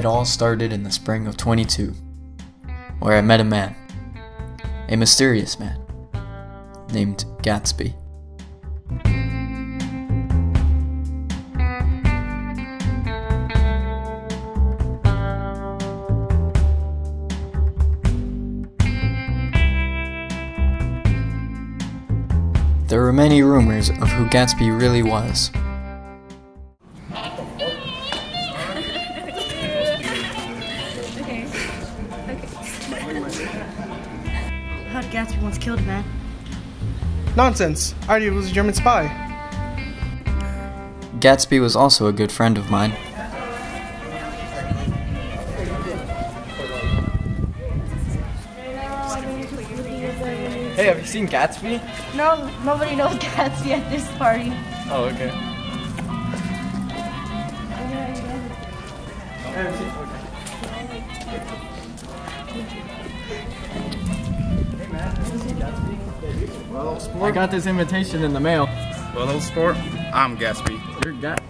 it all started in the spring of 22, where I met a man, a mysterious man, named Gatsby. There were many rumors of who Gatsby really was. Heard Gatsby once killed a man. Nonsense. I already was a German spy. Gatsby was also a good friend of mine. Hey, have you seen Gatsby? No, nobody knows Gatsby at this party. Oh, okay. I got this invitation in the mail. Well, Hello, sport. I'm Gatsby. You're Gat.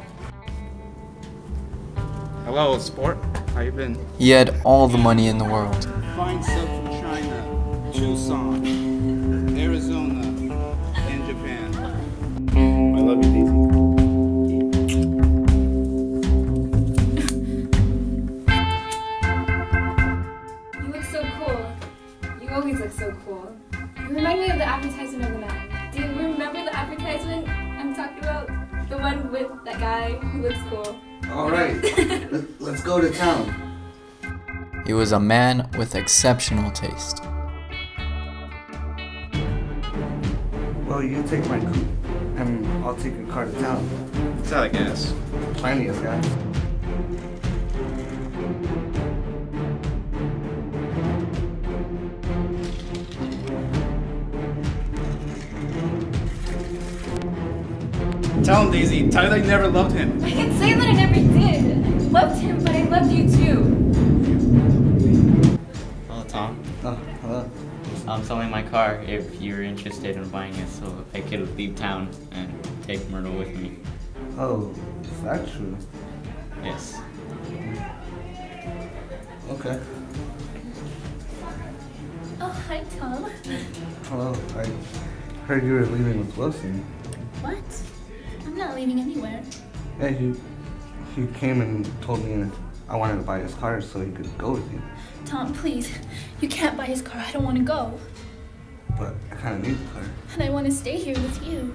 Hello, sport. How you been? He had all the money in the world. Fine silk from China, Tucson, of the advertisement of the man. Do you remember the advertisement I'm talking about? The one with that guy who looks cool. All right, Let, let's go to town. He was a man with exceptional taste. Well, you take my coupe, and I'll take your car to town. It's out of gas. Plenty of gas. Tell him, Daisy. Tell him that you never loved him. I can say that I never did. I loved him, but I loved you too. Hello, Tom. Oh, hello. I'm selling my car if you're interested in buying it so I could leave town and take Myrtle with me. Oh, is that true? Yes. Okay. Oh, hi, Tom. Hello. I heard you were leaving with Wilson. What? Not leaving anywhere. Yeah, he, he came and told me I wanted to buy his car so he could go with you. Tom, please. You can't buy his car. I don't want to go. But I kind of need the car. And I want to stay here with you.